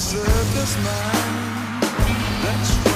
circus man. That's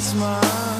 smile.